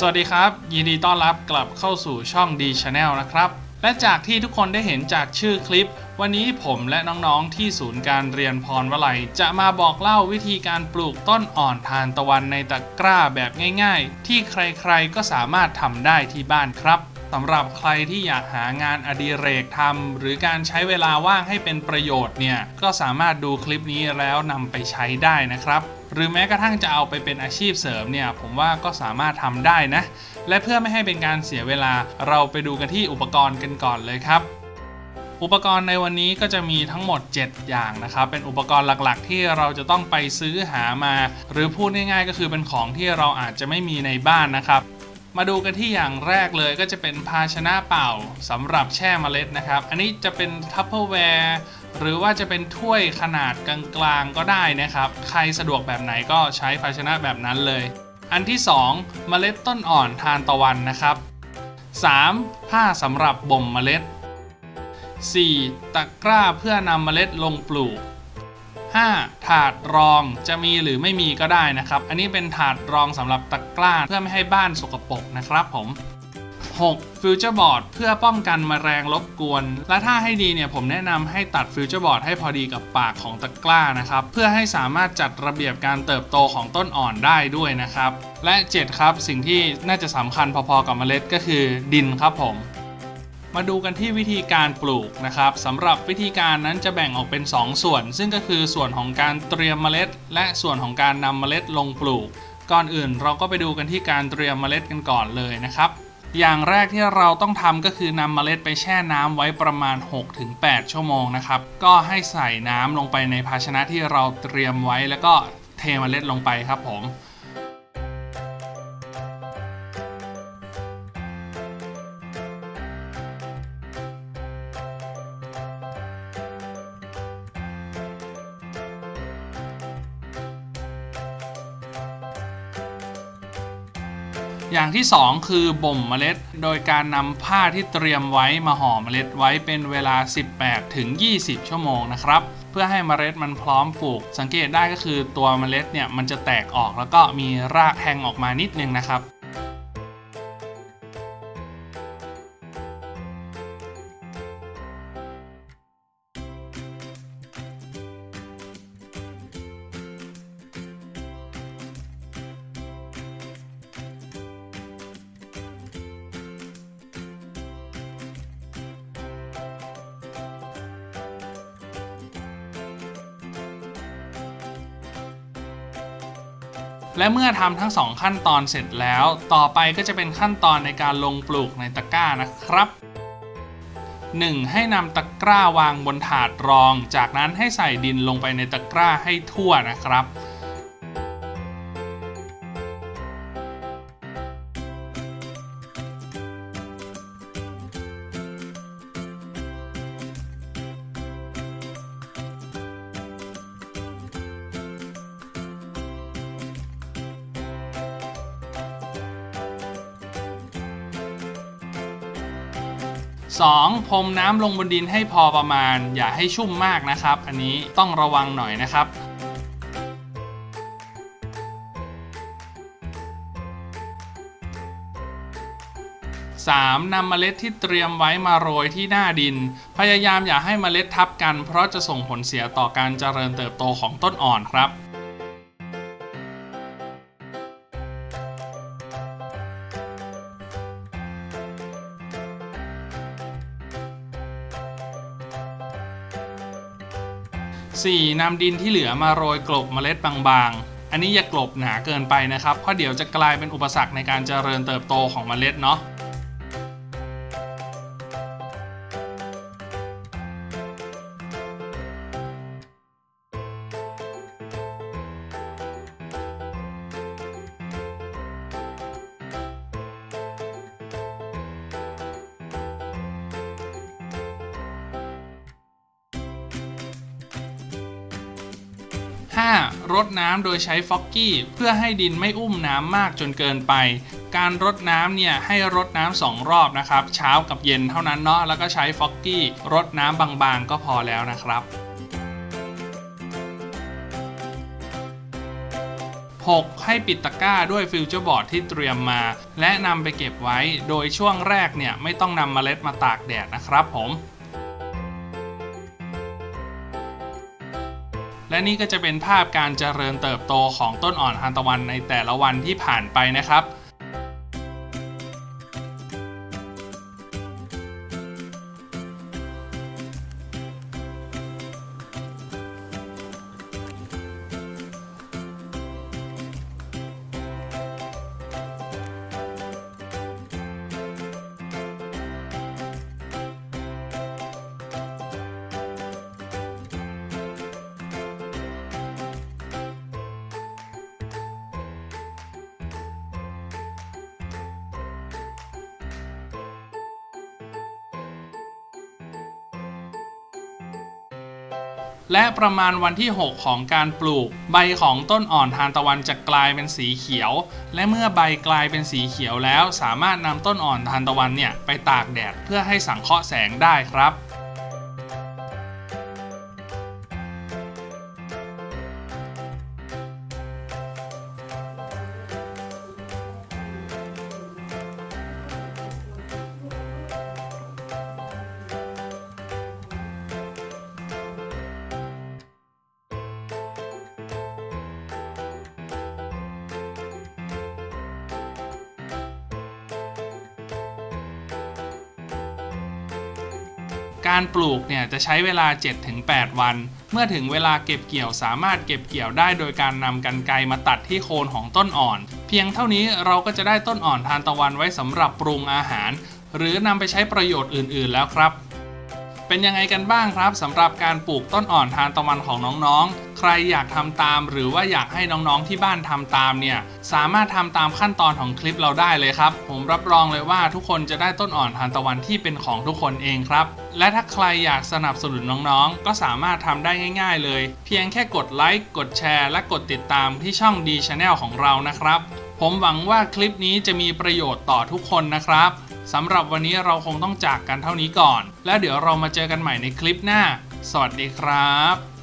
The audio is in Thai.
สวัสดีครับ ยินดีต้อนรับกลับเข้าสู่ช่อง D Channel นะครับ และจากที่ทุกคนได้เห็นจากชื่อคลิป วันนี้ผมและน้องๆที่ศูนย์การเรียนพรวลัย จะมาบอกเล่าวิธีการปลูกต้นอ่อนทานตะวันในตะกร้าแบบง่าย ๆ ที่ใครๆก็สามารถทำได้ที่บ้านครับสำหรับใครที่อยากหางานอดิเรกทำหรือการใช้เวลาว่างให้เป็นประโยชน์เนี่ยก็สามารถดูคลิปนี้แล้วนำไปใช้ได้นะครับ หรือแม้กระทั่งจะเอาไปเป็นอาชีพเสริมเนี่ยผมว่าก็สามารถทำได้นะ และเพื่อไม่ให้เป็นการเสียเวลาเราไปดูกันที่อุปกรณ์กันก่อนเลยครับอุปกรณ์ในวันนี้ก็จะมีทั้งหมด 7 อย่างนะครับ เป็นอุปกรณ์หลักๆ ที่เราจะต้องไปซื้อหามา หรือพูดง่ายๆ ก็คือเป็นของที่เราอาจจะไม่มีในบ้านนะครับ มาดูกันที่อย่างแรกเลยก็จะเป็นภาชนะเปล่าสำหรับแช่เมล็ดนะครับ อันนี้จะเป็น Tupperware หรือว่าจะเป็นถ้วยขนาดกลางๆก็ได้นะครับ ใครสะดวกแบบไหนก็ใช้ภาชนะแบบนั้นเลย อันที่ 2 เมล็ดต้นอ่อนทานตะวันนะครับ 3. ผ้าสำหรับบ่มเมล็ด 4. ตะกร้าเพื่อนำเมล็ดลงปลูก 5. ถาดรองจะมีหรือไม่มีก็ได้นะครับ อันนี้เป็นถาดรองสำหรับตะกร้าเพื่อไม่ให้บ้านสกปรกนะครับผม 6. ฟิวเจอร์บอร์ดเพื่อป้องกันแมลงรบกวน และถ้าให้ดีเนี่ยผมแนะนำให้ตัดฟิวเจอร์บอร์ดให้พอดีกับปากของตะกร้านะครับ เพื่อให้สามารถจัดระเบียบการเติบโตของต้นอ่อนได้ด้วยนะครับ และ 7 ครับ สิ่งที่น่าจะสำคัญพอๆกับเมล็ดก็คือดินครับผมมาดูกันที่วิธีการปลูกนะครับสำหรับวิธีการนั้นจะแบ่งออกเป็น 2 ส่วน ซึ่งก็คือส่วนของการเตรียมเมล็ด และส่วนของการนำเมล็ดลงปลูก ก่อนอื่นเราก็ไปดูกันที่การเตรียมเมล็ดกันก่อนเลยนะครับ อย่างแรกที่เราต้องทำก็คือนำเมล็ดไปแช่น้ำไว้ประมาณ 6-8 ชั่วโมงนะครับ ก็ให้ใส่น้ำลงไปในภาชนะที่เราเตรียมไว้แล้วก็เทเมล็ดลงไปครับผม อย่างที่ 2 คือบ่มเมล็ด โดยการนำผ้าที่เตรียมไว้มาห่อเมล็ดไว้เป็นเวลา 18 ถึง 20 ชั่วโมงนะครับ เพื่อให้เมล็ดมันพร้อมปลูก สังเกตได้ก็คือตัวเมล็ดเนี่ยมันจะแตกออกแล้วก็มีรากแทงออกมานิดนึงนะครับ และเมื่อทำทั้ง 2 ขั้นตอนเสร็จแล้ว ต่อไปก็จะเป็นขั้นตอนในการลงปลูกในตะกร้านะครับ 1. ให้นำตะกร้าวางบนถาดรอง จากนั้นให้ใส่ดินลงไปในตะกร้าให้ทั่วนะครับ 2. พรมน้ำลงบนดินให้พอประมาณ อย่าให้ชุ่มมากนะครับ อันนี้ต้องระวังหน่อยนะครับ 3. นำเมล็ดที่เตรียมไว้มาโรยที่หน้าดิน พยายามอย่าให้เมล็ดทับกัน เพราะจะส่งผลเสียต่อการเจริญเติบโตของต้นอ่อนครับ 4. นำดินที่เหลือมาโรยกลบเมล็ดบางๆ อันนี้อย่ากลบหนาเกินไปนะครับ เพราะเดี๋ยวจะกลายเป็นอุปสรรคในการเจริญเติบโตของเมล็ดเนาะ 5. รดน้ำโดยใช้ฟอกกี้เพื่อให้ดินไม่อุ้มน้ำมากจนเกินไป การรดน้ำเนี่ยให้รดน้ำสองรอบนะครับ เช้ากับเย็นเท่านั้นเนาะแล้วก็ใช้ฟอกกี้รดน้ำบางๆ ก็พอแล้วนะครับ 6. ให้ปิดตะกร้าด้วยฟิวเจอร์บอร์ดที่เตรียมมา และนำไปเก็บไว้ โดยช่วงแรกเนี่ยไม่ต้องนำเมล็ดมาตากแดดนะครับผม และนี่ก็จะเป็นภาพการเจริญเติบโตของต้นอ่อนทานตะวันในแต่ละวันที่ผ่านไปนะครับ และประมาณวันที่ 6 ของการปลูก ใบของต้นอ่อนทานตะวันจะกลายเป็นสีเขียว และเมื่อใบกลายเป็นสีเขียวแล้ว สามารถนำต้นอ่อนทานตะวันเนี่ยไปตากแดดเพื่อให้สังเคราะห์แสงได้ครับ การปลูกเนี่ยจะใช้เวลา 7-8 วัน เมื่อถึงเวลาเก็บเกี่ยวสามารถเก็บเกี่ยวได้โดยการนำกันไกรมาตัดที่โคนของต้นอ่อน เพียงเท่านี้เราก็จะได้ต้นอ่อนทานตะวันไว้สำหรับปรุงอาหาร หรือนำไปใช้ประโยชน์อื่น ๆ แล้วครับ เป็นยังไงกันบ้างครับสำหรับการปลูกต้นอ่อนทานตะวันของน้องๆ รอยากทำตาม หรือว่าอยากให้น้องๆที่บ้านทำตามเนี่ยสามารถทำตามขั้นตอนของคลิปเราได้เลยครับ ผมรับรองเลยว่าทุกคนจะได้ต้นอ่อนทานตะวันที่เป็นของทุกคนเองครับ และถ้าใครอยากสนับสนุนน้องๆ ก็สามารถทำได้ง่ายๆเลย เพียงแค่กดไลค์กดแชร์ และกดติดตามที่ช่อง D Channel ของเรานะครับ ผมหวังว่าคลิปนี้จะมีประโยชน์ต่อทุกคนนะครับสำหรับวันนี้เราคงต้องจากกันเท่านี้ก่อน แล้วเดี๋ยวเรามาเจอกันใหม่ในคลิปหน้า สวัสดีครับ